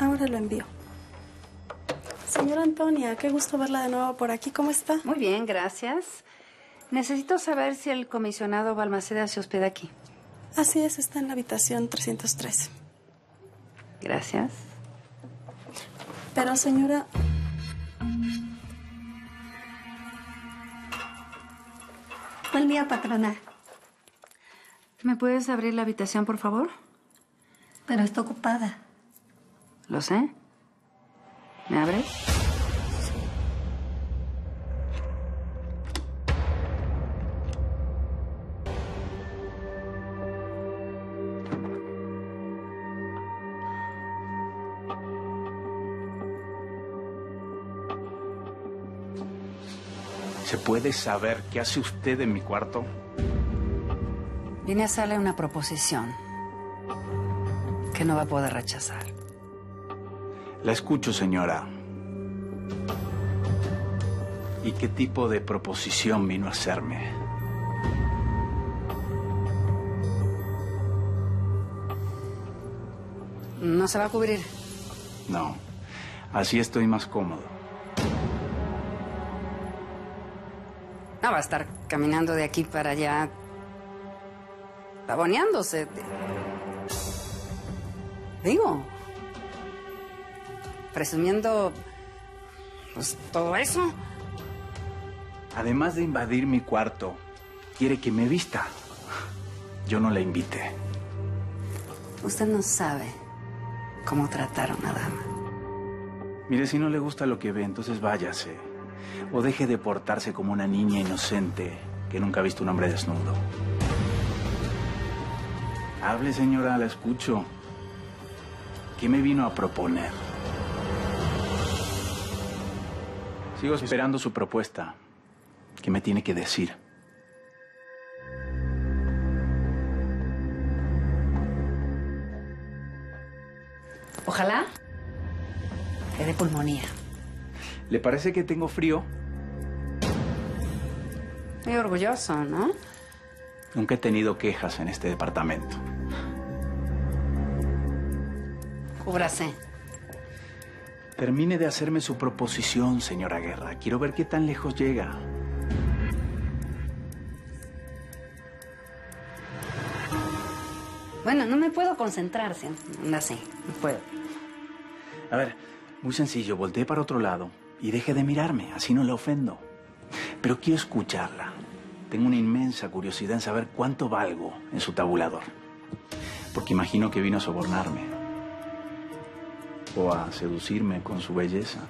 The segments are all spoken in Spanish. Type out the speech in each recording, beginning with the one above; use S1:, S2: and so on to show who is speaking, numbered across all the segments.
S1: Ahora lo envío. Señora Antonia, qué gusto verla de nuevo por aquí. ¿Cómo está?
S2: Muy bien, gracias. Necesito saber si el comisionado Balmaceda se hospeda aquí.
S1: Así es, está en la habitación 303.
S2: Gracias.
S1: Pero, señora...
S3: Buen día, patrona.
S2: ¿Me puedes abrir la habitación, por favor?
S3: Pero está ocupada.
S2: Lo sé. ¿Me abres?
S4: ¿Se puede saber qué hace usted en mi cuarto?
S2: Vine a hacerle una proposición que no va a poder rechazar.
S4: La escucho, señora. ¿Y qué tipo de proposición vino a hacerme?
S2: No se va a cubrir.
S4: No, así estoy más cómodo.
S2: No va a estar caminando de aquí para allá, pavoneándose. Digo, presumiendo, pues todo eso.
S4: Además de invadir mi cuarto, quiere que me vista. Yo no la invité.
S2: Usted no sabe cómo tratar a una dama.
S4: Mire, si no le gusta lo que ve, entonces váyase. O deje de portarse como una niña inocente que nunca ha visto un hombre desnudo. Hable, señora, la escucho. ¿Qué me vino a proponer? Sigo esperando su propuesta. ¿Qué me tiene que decir?
S2: Ojalá le dé pulmonía.
S4: ¿Le parece que tengo frío?
S2: Muy orgulloso, ¿no?
S4: Nunca he tenido quejas en este departamento.
S2: Cúbrase.
S4: Termine de hacerme su proposición, señora Guerra. Quiero ver qué tan lejos llega.
S2: Bueno, no me puedo concentrar, sí, así, no puedo.
S4: A ver, muy sencillo. Voltee para otro lado y deje de mirarme. Así no le ofendo. Pero quiero escucharla. Tengo una inmensa curiosidad en saber cuánto valgo en su tabulador. Porque imagino que vino a sobornarme. O a seducirme con su belleza.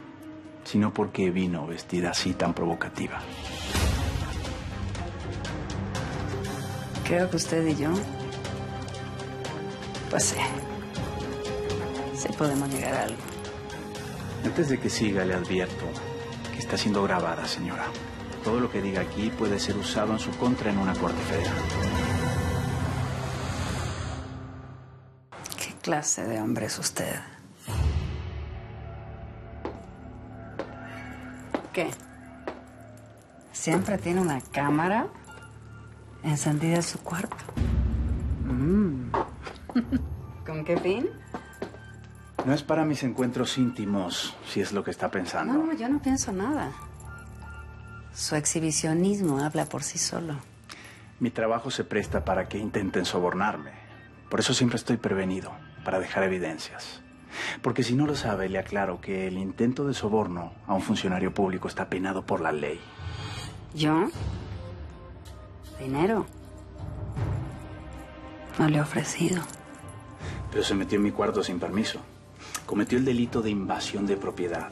S4: Sino porque vino vestida así tan provocativa.
S2: Creo que usted y yo, pues sí, sí podemos llegar a algo.
S4: Antes de que siga, le advierto que está siendo grabada, señora. Todo lo que diga aquí puede ser usado en su contra en una corte federal.
S2: ¿Qué clase de hombre es usted? ¿Qué? ¿Siempre tiene una cámara encendida en su cuarto? Mm. ¿Con qué fin?
S4: No es para mis encuentros íntimos, si es lo que está pensando.
S2: No, no, yo no pienso nada. Su exhibicionismo habla por sí solo.
S4: Mi trabajo se presta para que intenten sobornarme. Por eso siempre estoy prevenido, para dejar evidencias. Porque si no lo sabe, le aclaro que el intento de soborno a un funcionario público está penado por la ley.
S2: ¿Yo? ¿Dinero? No le he ofrecido.
S4: Pero se metió en mi cuarto sin permiso. Cometió el delito de invasión de propiedad.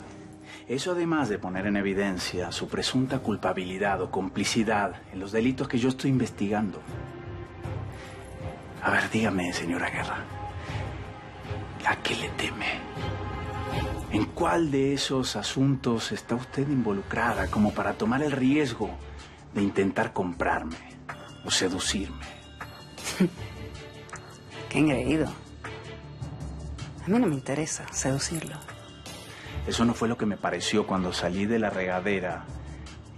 S4: Eso además de poner en evidencia su presunta culpabilidad o complicidad en los delitos que yo estoy investigando. A ver, dígame, señora Guerra, ¿a qué le teme? ¿En cuál de esos asuntos está usted involucrada como para tomar el riesgo de intentar comprarme o seducirme?
S2: Qué engreído. A mí no me interesa seducirlo.
S4: Eso no fue lo que me pareció cuando salí de la regadera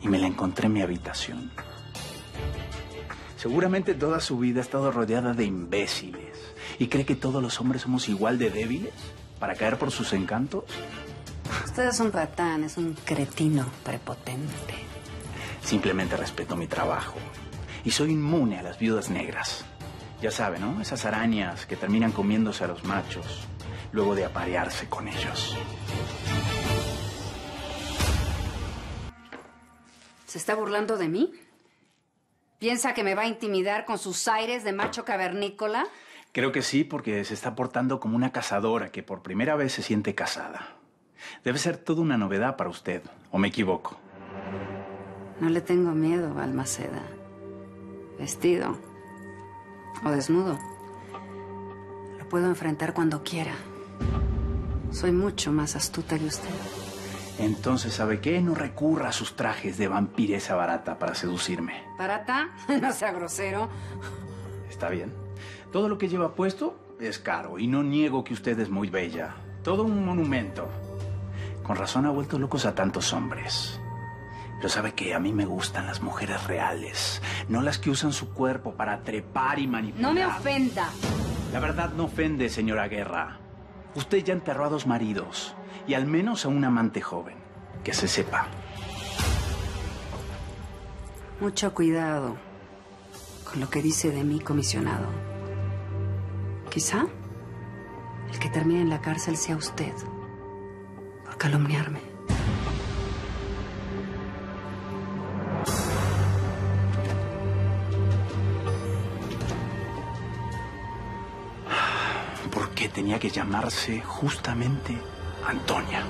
S4: y me la encontré en mi habitación. Seguramente toda su vida ha estado rodeada de imbéciles y cree que todos los hombres somos igual de débiles. para caer por sus encantos?
S2: Usted es un patán, es un cretino prepotente.
S4: Simplemente respeto mi trabajo. Y soy inmune a las viudas negras. Ya sabe, ¿no? Esas arañas que terminan comiéndose a los machos luego de aparearse con ellos.
S2: ¿Se está burlando de mí? ¿Piensa que me va a intimidar con sus aires de macho cavernícola?
S4: Creo que sí, porque se está portando como una cazadora que por primera vez se siente casada. Debe ser toda una novedad para usted, ¿o me equivoco?
S2: No le tengo miedo, Balmaceda. Vestido o desnudo. Lo puedo enfrentar cuando quiera. Soy mucho más astuta que usted.
S4: Entonces, ¿sabe qué? No recurra a sus trajes de vampiresa barata para seducirme.
S2: ¿Barata? No sea grosero.
S4: Está bien. Todo lo que lleva puesto es caro y no niego que usted es muy bella. Todo un monumento. Con razón ha vuelto locos a tantos hombres. Pero sabe que a mí me gustan las mujeres reales, no las que usan su cuerpo para trepar y manipular.
S2: No me ofenda.
S4: La verdad no ofende, señora Guerra. Usted ya enterró a dos maridos y al menos a un amante joven. Que se sepa.
S2: Mucho cuidado con lo que dice de mí, comisionado. Quizá el que termine en la cárcel sea usted por calumniarme.
S4: ¿Por qué tenía que llamarse justamente Antonia?